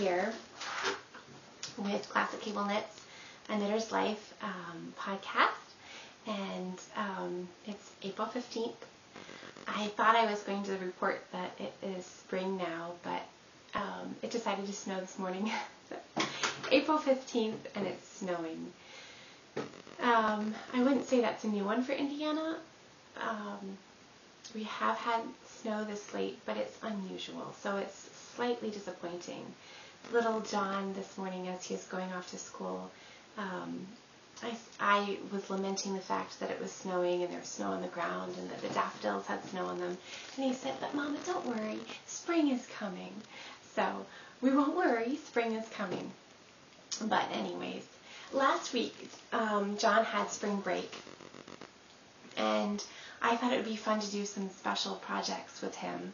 here with Classic Cable Knits, a Knitter's Life um, podcast, and um, it's April 15th. I thought I was going to report that it is spring now, but um, it decided to snow this morning. April 15th, and it's snowing. Um, I wouldn't say that's a new one for Indiana. Um, we have had snow this late, but it's unusual, so it's slightly disappointing. Little John this morning, as he was going off to school, um, I, I was lamenting the fact that it was snowing and there was snow on the ground and that the daffodils had snow on them. And he said, But Mama, don't worry, spring is coming. So we won't worry, spring is coming. But, anyways, last week um, John had spring break. And I thought it would be fun to do some special projects with him.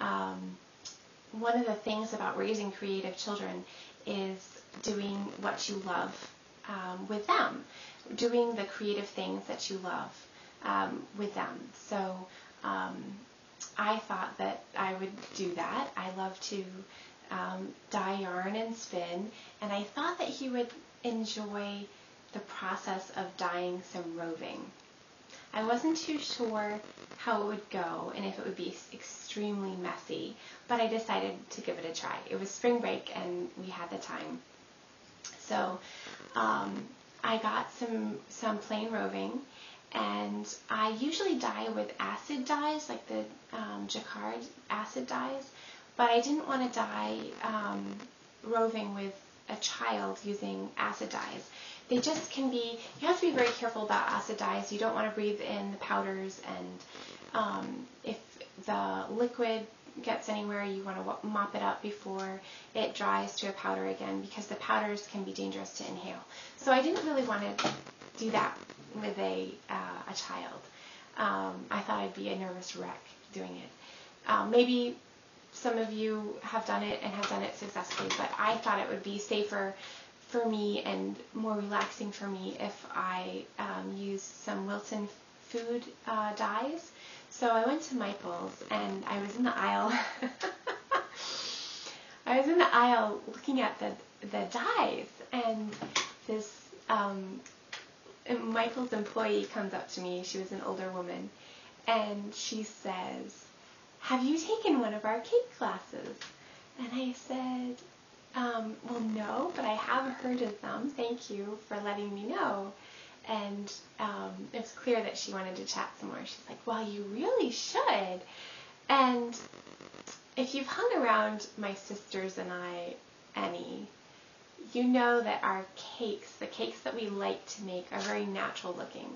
Um, one of the things about raising creative children is doing what you love um, with them, doing the creative things that you love um, with them. So um, I thought that I would do that. I love to um, dye yarn and spin, and I thought that he would enjoy the process of dyeing some roving. I wasn't too sure how it would go and if it would be extremely messy, but I decided to give it a try. It was spring break and we had the time. So um, I got some, some plain roving and I usually dye with acid dyes, like the um, jacquard acid dyes, but I didn't want to dye um, roving with a child using acid dyes they just can be, you have to be very careful about acid dyes. You don't want to breathe in the powders, and um, if the liquid gets anywhere, you want to mop it up before it dries to a powder again because the powders can be dangerous to inhale. So I didn't really want to do that with a, uh, a child. Um, I thought I'd be a nervous wreck doing it. Um, maybe some of you have done it and have done it successfully, but I thought it would be safer for me and more relaxing for me if I um, use some Wilton food uh, dyes. So I went to Michael's and I was in the aisle. I was in the aisle looking at the the dyes, and this um, Michael's employee comes up to me. She was an older woman, and she says, "Have you taken one of our cake classes?" And I said, um, well, no, but I have heard of them. Thank you for letting me know. And um, it was clear that she wanted to chat some more. She's like, well, you really should. And if you've hung around my sisters and I any, you know that our cakes, the cakes that we like to make, are very natural looking.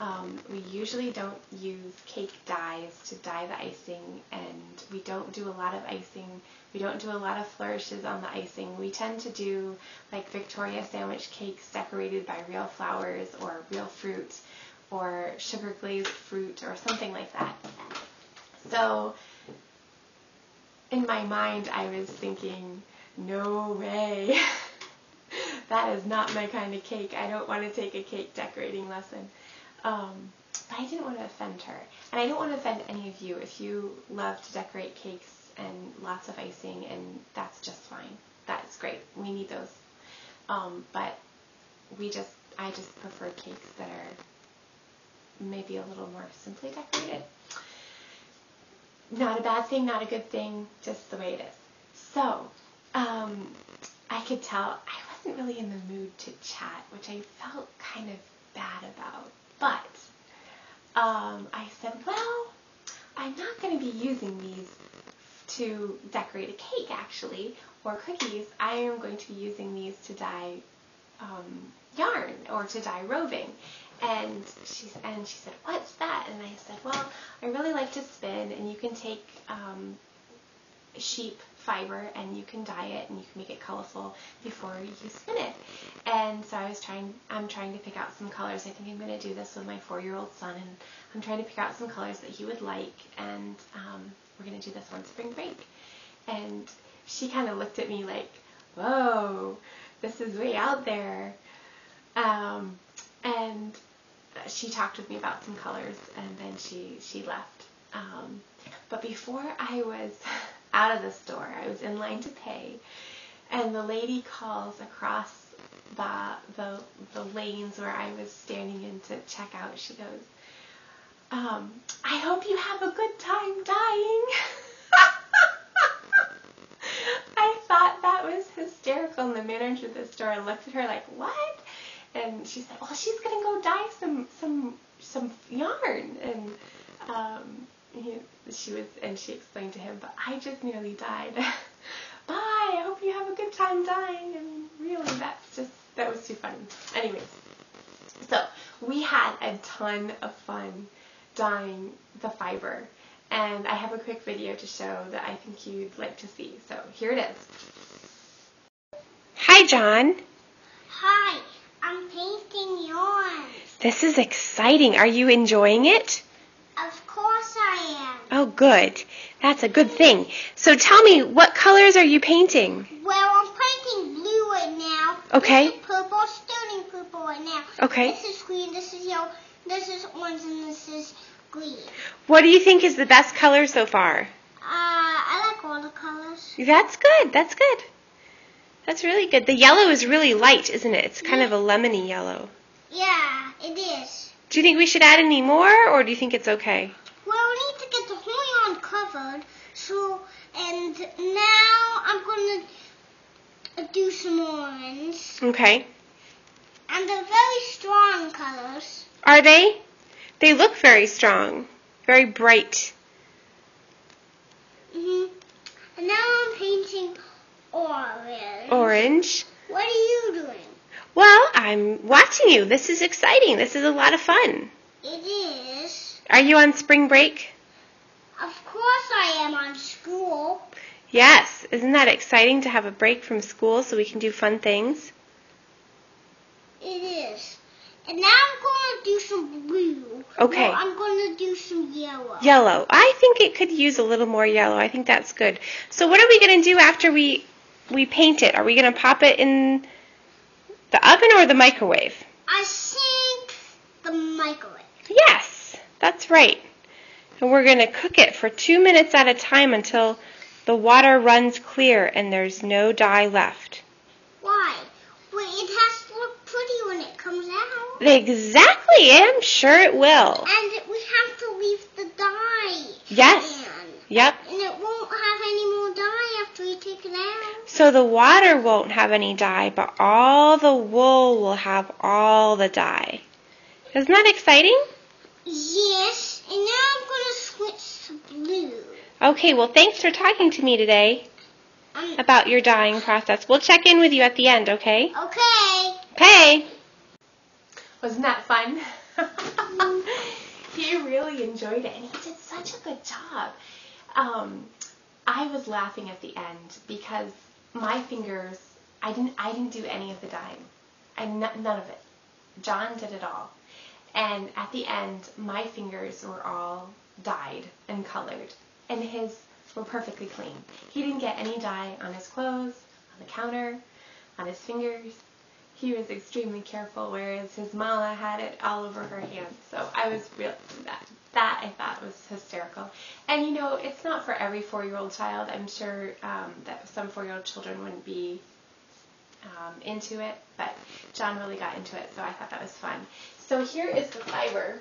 Um, we usually don't use cake dyes to dye the icing, and we don't do a lot of icing. We don't do a lot of flourishes on the icing. We tend to do like Victoria sandwich cakes decorated by real flowers or real fruit or sugar glazed fruit or something like that. So, in my mind, I was thinking, no way. that is not my kind of cake. I don't want to take a cake decorating lesson. Um, but I didn't want to offend her. And I don't want to offend any of you if you love to decorate cakes and lots of icing, and that's just fine. That's great. We need those. Um, but we just, I just prefer cakes that are maybe a little more simply decorated. Not a bad thing, not a good thing, just the way it is. So, um, I could tell I wasn't really in the mood to chat, which I felt kind of bad about. But um, I said, well, I'm not going to be using these to decorate a cake, actually, or cookies. I am going to be using these to dye um, yarn or to dye roving. And she and she said, "What's that?" And I said, "Well, I really like to spin, and you can take um, sheep fiber and you can dye it and you can make it colorful before you spin it. And so I was trying, I'm trying to pick out some colors. I think I'm going to do this with my four-year-old son and I'm trying to pick out some colors that he would like and um, we're going to do this on spring break. And she kind of looked at me like, whoa, this is way out there. Um, and she talked with me about some colors and then she, she left. Um, but before I was out of the store. I was in line to pay, and the lady calls across the the the lanes where I was standing in to check out. She goes, um, "I hope you have a good time dying." I thought that was hysterical, and the manager of the store looked at her like, "What?" And she said, "Well, she's gonna go dye some some some yarn." And um, he, she was, and she explained to him, "But I just nearly died." Bye. I hope you have a good time dying. I mean, really, that's just that was too funny. Anyways, so we had a ton of fun dyeing the fiber. And I have a quick video to show that I think you'd like to see. So here it is. Hi, John. Hi, I'm painting yarn. This is exciting. Are you enjoying it? Of course I am. Oh, good. That's a good thing. So tell me, what colors are you painting? Well, I'm painting blue right now. Okay. This is purple, starting purple right now. Okay. This is green, this is yellow, this is orange, and this is green. What do you think is the best color so far? Uh, I like all the colors. That's good. That's good. That's really good. The yellow is really light, isn't it? It's kind of a lemony yellow. Yeah, it is. Do you think we should add any more, or do you think it's okay? Well, we need to get the whole yarn covered. So, and now I'm going to do some orange. Okay. And they're very strong colors. Are they? They look very strong, very bright. Mm hmm And now I'm painting orange. Orange. What are you doing? Well, I'm watching you. This is exciting. This is a lot of fun. It is. Are you on spring break? Of course I am on school. Yes. Isn't that exciting to have a break from school so we can do fun things? It is. And now I'm going to do some blue. Okay. No, I'm going to do some yellow. Yellow. I think it could use a little more yellow. I think that's good. So what are we going to do after we we paint it? Are we going to pop it in the oven or the microwave? I think the microwave. Yes, that's right. And we're going to cook it for two minutes at a time until the water runs clear and there's no dye left. Why? Well, it has to look pretty when it comes out. Exactly. I'm sure it will. And we have to leave the dye. Yes. Yep. And it won't have any more dye after we take it out. So the water won't have any dye, but all the wool will have all the dye. Isn't that exciting? Yes. And now I'm going to switch to blue. Okay, well, thanks for talking to me today Um, about your dyeing process. We'll check in with you at the end, okay? okay. Okay. Wasn't that fun? he really enjoyed it, and he did such a good job. Um, I was laughing at the end because my fingers, I didn't, I didn't do any of the dyeing. I n- none of it. John did it all, and at the end, my fingers were all dyed and colored, and his were perfectly clean. He didn't get any dye on his clothes, on the counter, on his fingers. He was extremely careful, whereas his mama had it all over her hands. So I was real that that I thought was hysterical. And you know, it's not for every four-year-old child. I'm sure um, that some four-year-old children wouldn't be um, into it, but John really got into it, so I thought that was fun. So here is the fiber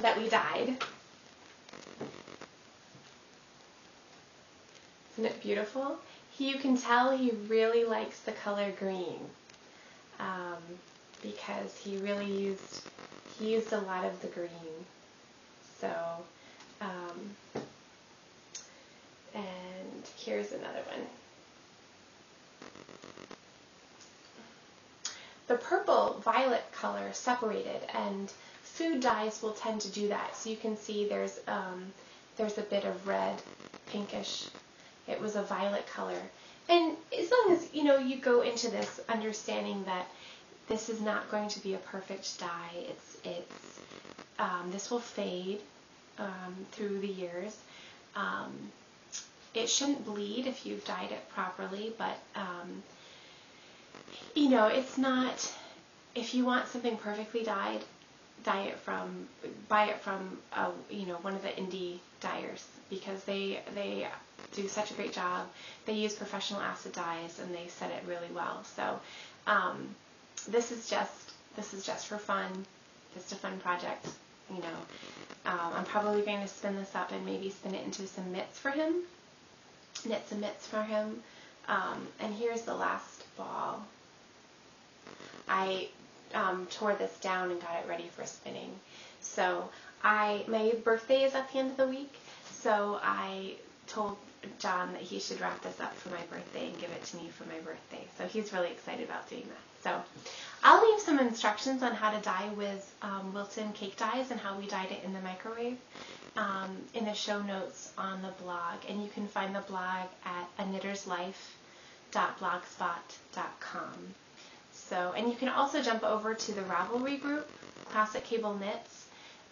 that we dyed. Isn't it beautiful? You can tell he really likes the color green um, because he really used he used a lot of the green. So, um, here's another one. The purple violet color separated, and food dyes will tend to do that. So you can see there's um, there's a bit of red, pinkish it was a violet color. And as long as, you know, you go into this understanding that this is not going to be a perfect dye, it's, it's, um, this will fade um, through the years. Um, it shouldn't bleed if you've dyed it properly, but, um, you know, it's not, if you want something perfectly dyed, dye it from buy it from uh, you know one of the indie dyers because they they do such a great job. They use professional acid dyes and they set it really well. So um, this is just this is just for fun, just a fun project. You know, um, I'm probably going to spin this up and maybe spin it into some mitts for him, knit some mitts for him. Um, and here's the last ball. I um, tore this down and got it ready for spinning. So I my birthday is at the end of the week, so I told John that he should wrap this up for my birthday and give it to me for my birthday. So he's really excited about doing that. So I'll leave some instructions on how to dye with um, Wilton cake dyes and how we dyed it in the microwave um, in the show notes on the blog. And you can find the blog at a aknitterslife.blogspot.com. So, and you can also jump over to the Ravelry group, Classic Cable Knits,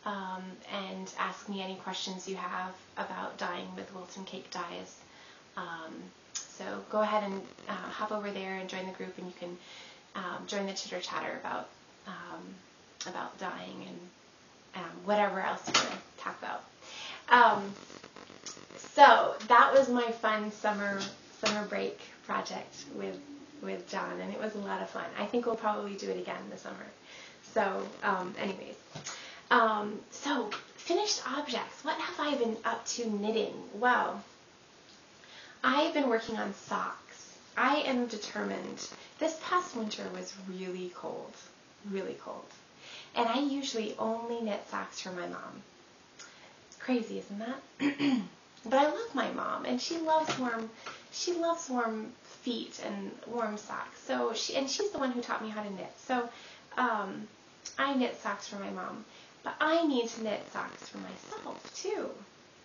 um, and ask me any questions you have about dyeing with Wilton Cake dyes. Um, so go ahead and uh, hop over there and join the group, and you can um, join the chitter chatter about um, about dyeing and um, whatever else you want to talk about. Um, so that was my fun summer summer break project with with John, and it was a lot of fun. I think we'll probably do it again this summer. So, um, anyways, um, so finished objects. What have I been up to knitting? Well, I've been working on socks. I am determined. This past winter was really cold, really cold, and I usually only knit socks for my mom. Crazy, isn't that? but I love my mom, and she loves warm. She loves warm feet and warm socks. So she and she's the one who taught me how to knit. So um, I knit socks for my mom, but I need to knit socks for myself too.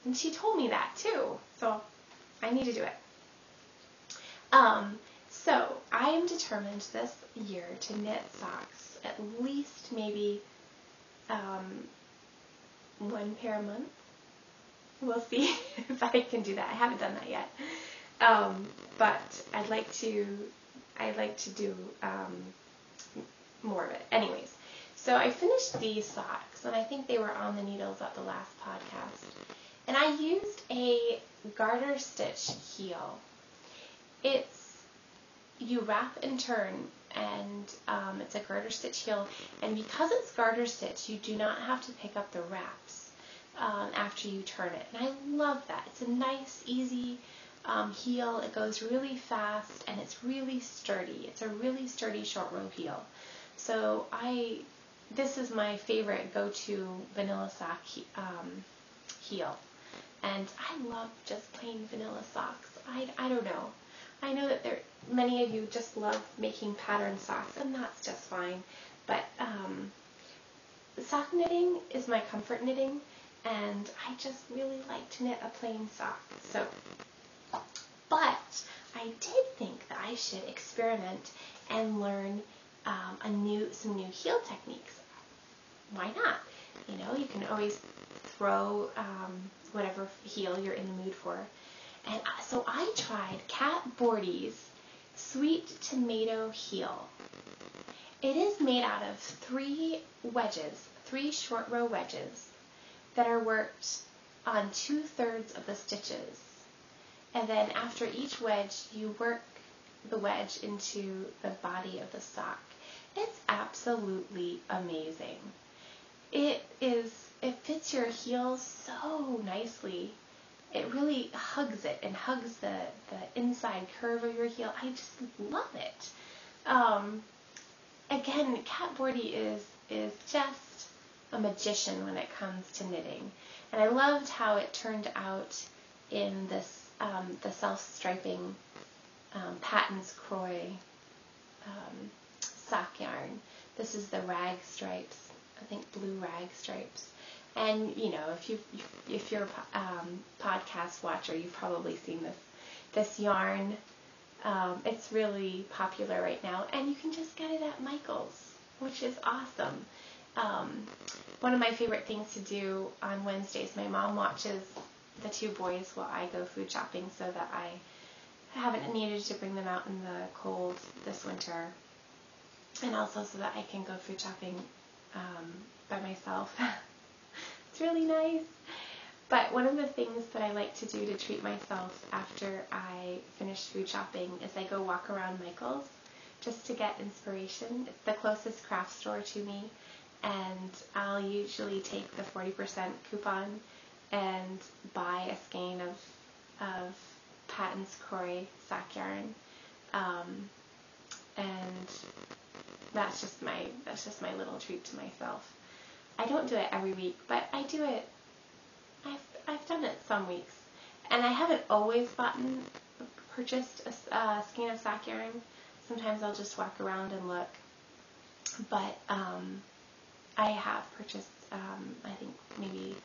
And she told me that too. So I need to do it. Um, so I am determined this year to knit socks at least maybe um, one pair a month. We'll see if I can do that. I haven't done that yet. Um, but I'd like to, I'd like to do um, more of it. Anyways, so I finished these socks, and I think they were on the needles at the last podcast. And I used a garter stitch heel. It's you wrap and turn, and um, it's a garter stitch heel. And because it's garter stitch, you do not have to pick up the wraps um, after you turn it. And I love that. It's a nice, easy um, heel. It goes really fast and it's really sturdy. It's a really sturdy short row heel. So I, this is my favorite go-to vanilla sock um, heel. And I love just plain vanilla socks. I, I don't know. I know that there many of you just love making pattern socks, and that's just fine. But um, sock knitting is my comfort knitting, and I just really like to knit a plain sock. So but I did think that I should experiment and learn um, a new some new heel techniques. Why not? You know, you can always throw um, whatever heel you're in the mood for. And so I tried Cat Bordhi's Sweet Tomato Heel. It is made out of three wedges, three short row wedges that are worked on two thirds of the stitches and then after each wedge, you work the wedge into the body of the sock. It's absolutely amazing. It is, it fits your heel so nicely. It really hugs it and hugs the, the inside curve of your heel. I just love it. Um, again, Cat Bordhi is, is just a magician when it comes to knitting. And I loved how it turned out in this um, the self-striping um, Kroy um, sock yarn. This is the rag stripes, I think blue rag stripes. And you know, if you if you're a um, podcast watcher, you've probably seen this this yarn. Um, it's really popular right now, and you can just get it at Michael's, which is awesome. Um, one of my favorite things to do on Wednesdays, my mom watches the two boys while I go food shopping so that I haven't needed to bring them out in the cold this winter. And also so that I can go food shopping um, by myself. it's really nice. But one of the things that I like to do to treat myself after I finish food shopping is I go walk around Michael's just to get inspiration. It's the closest craft store to me, and I'll usually take the 40% coupon and buy a skein of, of Patons Kroy sock yarn. Um, and that's just my that's just my little treat to myself. I don't do it every week, but I do it I've I've done it some weeks, and I haven't always bought and purchased a, a skein of sock yarn. Sometimes I'll just walk around and look, but um, I have purchased. Um, I think maybe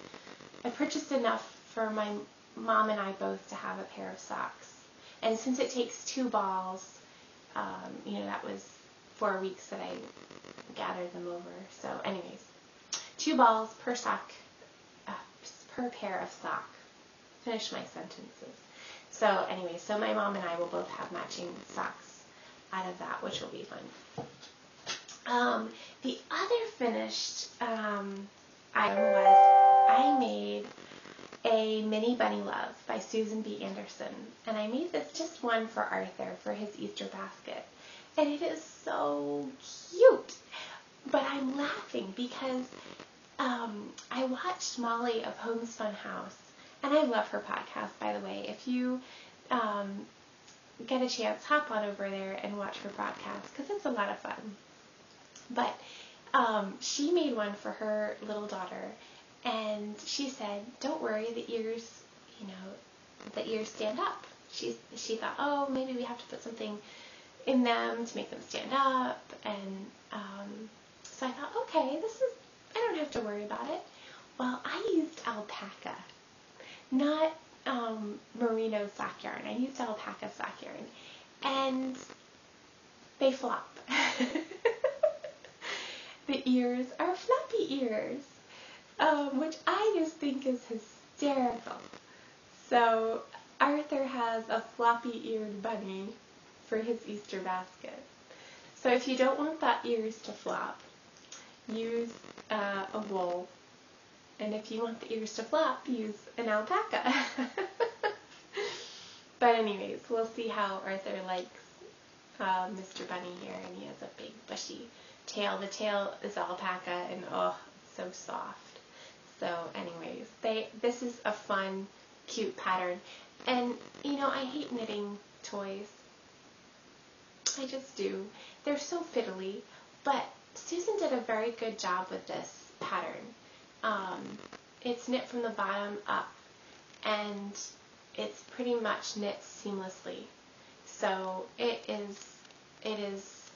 I purchased enough for my mom and I both to have a pair of socks. And since it takes two balls, um, you know that was four weeks that I gathered them over. So, anyways, two balls per sock per pair of sock. Finish my sentences. So anyway, so my mom and I will both have matching socks out of that, which will be fun. Um, the other finished um, item was I made a mini bunny love by Susan B. Anderson, and I made this just one for Arthur for his Easter basket, and it is so cute. But I'm laughing because um, I watched Molly of Homes Fun House, and I love her podcast, by the way. If you um, get a chance, hop on over there and watch her podcast because it's a lot of fun. But um, she made one for her little daughter, and she said, "Don't worry, the ears, you know, the ears stand up." She she thought, "Oh, maybe we have to put something in them to make them stand up," and um, so I thought, "Okay, this is I don't have to worry about it. Well, I used alpaca, not um, merino sock yarn. I used alpaca sock yarn, and they flop. the ears are floppy ears, um, which I just think is hysterical. So Arthur has a floppy-eared bunny for his Easter basket. So if you don't want that ears to flop, use uh, a wool. And if you want the ears to flop, use an alpaca. but anyways, we'll see how Arthur likes uh, Mr. Bunny here, and he has a big bushy tail. The tail is alpaca, and oh, so soft. So anyways, they this is a fun, cute pattern. And, you know, I hate knitting toys. I just do. They're so fiddly, but Susan did a very good job with this pattern. Um, it's knit from the bottom up and it's pretty much knit seamlessly. So it is it is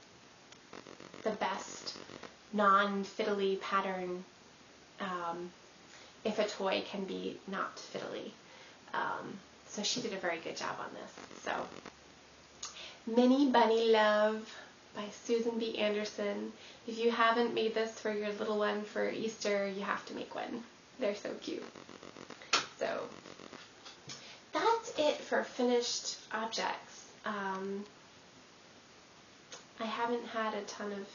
the best non-fiddly pattern um, if a toy can be not fiddly. Um, so she did a very good job on this. So Mini Bunny Love by Susan B. Anderson. If you haven't made this for your little one for Easter, you have to make one. They're so cute. So that's it for finished objects. Um, I haven't had a ton of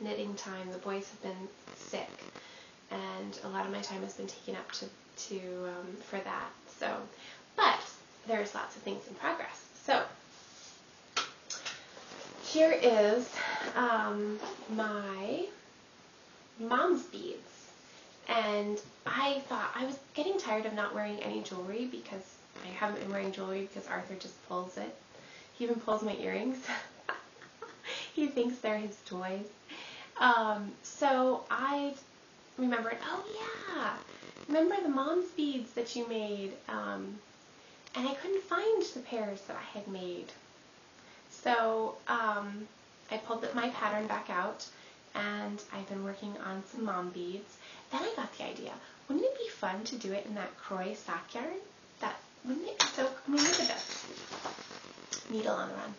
knitting time. The boys have been sick, and a lot of my time has been taken up to, to um, for that. So, but there's lots of things in progress. So here is um, my mom's beads. And I thought I was getting tired of not wearing any jewelry because I haven't been wearing jewelry because Arthur just pulls it. He even pulls my earrings. he thinks they're his toys. Um, so I remembered, oh yeah, remember the mom's beads that you made? Um, and I couldn't find the pairs that I had made. So um, I pulled my pattern back out and I've been working on some mom beads. Then I got the idea, wouldn't it be fun to do it in that Kroy sock yarn? That, wouldn't it so, I mean look at this, needle on the run.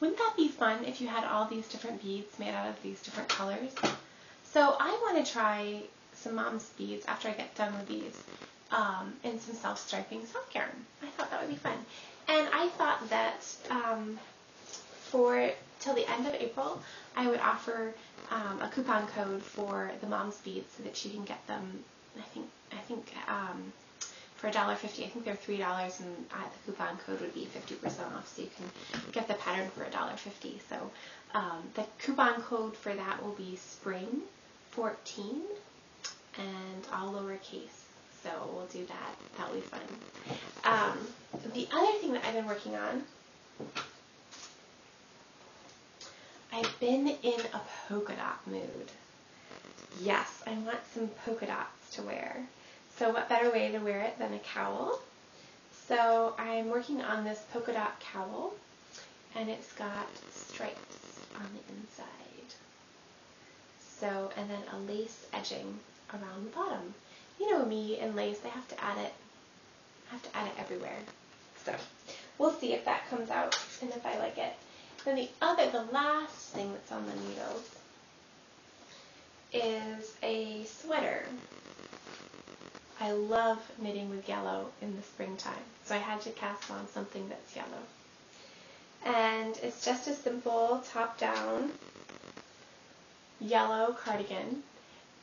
Wouldn't that be fun if you had all these different beads made out of these different colors? So I want to try some mom's beads after I get done with these um, in some self-striping sock yarn. I thought that would be fun. And I thought that um, for till the end of April, I would offer um, a coupon code for the mom's beads so that you can get them. I think I think um, for $1.50. I think they're $3 and uh, the coupon code would be 50% off so you can get the pattern for $1.50. So um, the coupon code for that will be spring14 and all lowercase. So we'll do that. That'll be fun. Um, the other thing that I've been working on, I've been in a polka dot mood. Yes, I want some polka dots to wear. So what better way to wear it than a cowl? So I'm working on this polka dot cowl and it's got stripes on the inside. So, and then a lace edging around the bottom. You know me and lace, I have to add it, I have to add it everywhere. So we'll see if that comes out and if I like it. Then the other, the last thing that's on the needles is a sweater. I love knitting with yellow in the springtime, so I had to cast on something that's yellow. And it's just a simple top down yellow cardigan,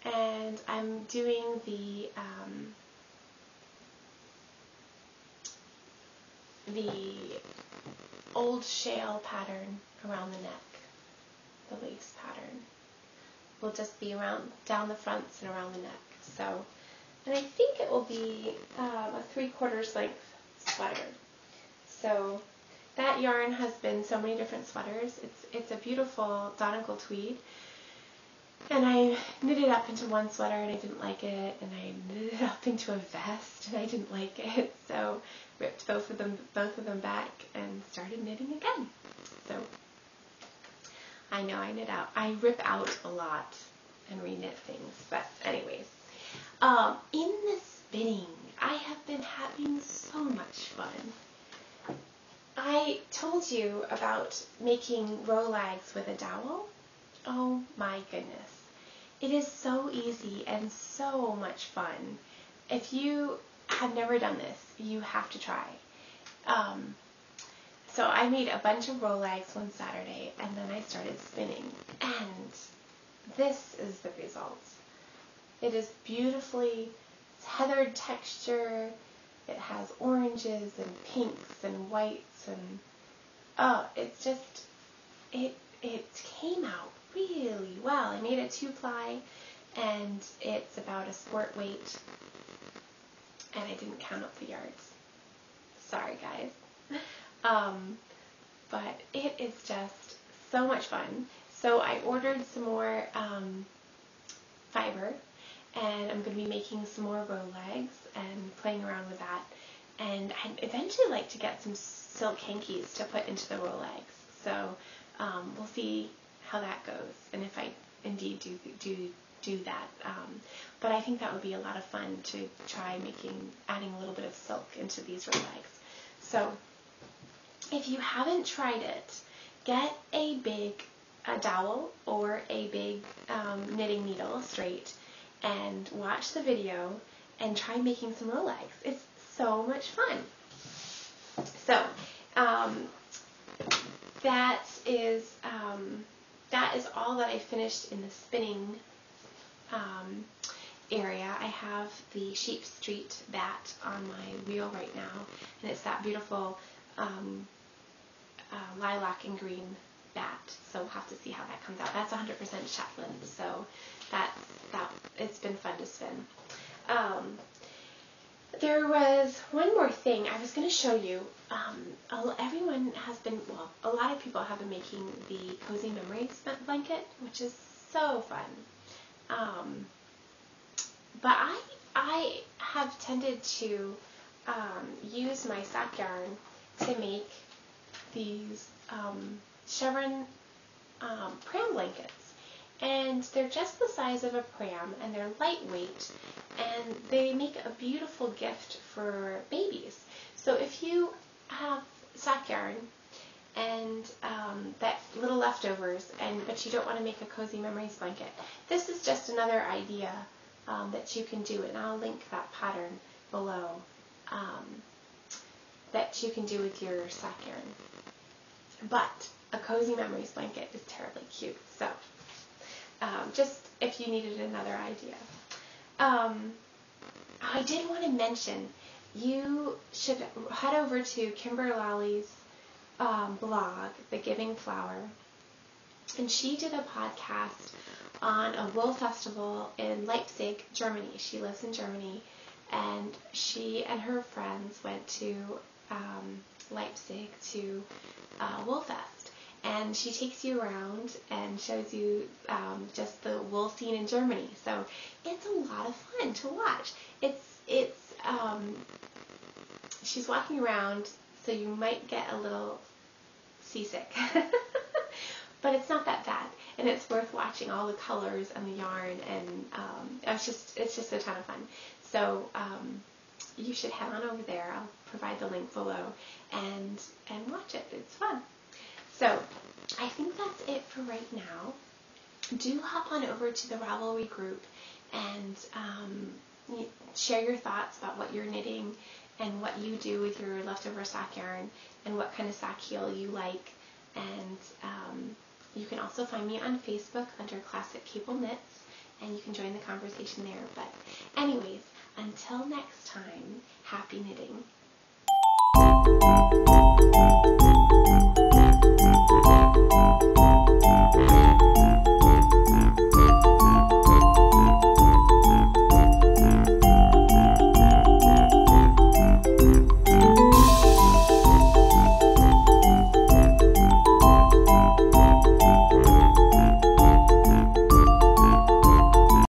and I'm doing the um, the old shale pattern around the neck, the lace pattern. Will just be around down the fronts and around the neck. So and I think it will be um, a three quarters length sweater. So that yarn has been so many different sweaters. It's it's a beautiful Donegal tweed. And I knitted up into one sweater and I didn't like it, and I knitted it up into a vest and I didn't like it, so ripped both of them both of them back and started knitting again. So I know I knit out. I rip out a lot and reknit things, but anyways. Um, in the spinning, I have been having so much fun. I told you about making row rolags with a dowel. Oh my goodness. It is so easy and so much fun. If you have never done this, you have to try. Um, so I made a bunch of rolags one Saturday and then I started spinning and this is the result. It is beautifully heathered texture. It has oranges and pinks and whites and oh, it's just it it came out really well. I made a two ply and it's about a sport weight and I didn't count up the yards. Sorry guys. Um, but it is just so much fun. So I ordered some more um, fiber and I'm going to be making some more row legs and playing around with that. And I'd eventually like to get some silk hankies to put into the rolags. So um, we'll see how that goes and if I indeed do do do that. Um, but I think that would be a lot of fun to try making adding a little bit of silk into these rolags. So if you haven't tried it, get a big a dowel or a big um, knitting needle straight and watch the video and try making some rolags. It's so much fun. So um, that is um, that is all that I finished in the spinning um, area. I have the Sheep Street bat on my wheel right now, and it's that beautiful um, uh, lilac and green bat. So we'll have to see how that comes out. That's 100% Shetland, so that that it's been fun to spin. Um, there was one more thing I was going to show you. Um, everyone has been, well, a lot of people have been making the Cozy Memories blanket, which is so fun. Um, but I, I have tended to um, use my sock yarn to make these um, chevron um, pram blankets and they're just the size of a pram and they're lightweight and they make a beautiful gift for babies. So if you have sock yarn and um, that little leftovers and but you don't want to make a cozy memories blanket, this is just another idea um, that you can do and I'll link that pattern below um, that you can do with your sock yarn. But a cozy memories blanket is terribly cute. So um, just if you needed another idea. Um, I did want to mention you should head over to Kimber Lawley's um, blog, The Giving Flower, and she did a podcast on a wool festival in Leipzig, Germany. She lives in Germany, and she and her friends went to um, Leipzig to uh, Woolfest. And she takes you around and shows you um, just the wool scene in Germany. So it's a lot of fun to watch. It's it's um, she's walking around, so you might get a little seasick. but it's not that bad, and it's worth watching all the colors and the yarn, and um, it's just it's just a ton of fun. So um, you should head on over there. I'll provide the link below and and watch it. It's fun. So I think that's it for right now. Do hop on over to the Ravelry group and um, share your thoughts about what you're knitting and what you do with your leftover sock yarn and what kind of sock heel you like. And um, you can also find me on Facebook under Classic Cable Knits and you can join the conversation there. But anyways, until next time, happy knitting.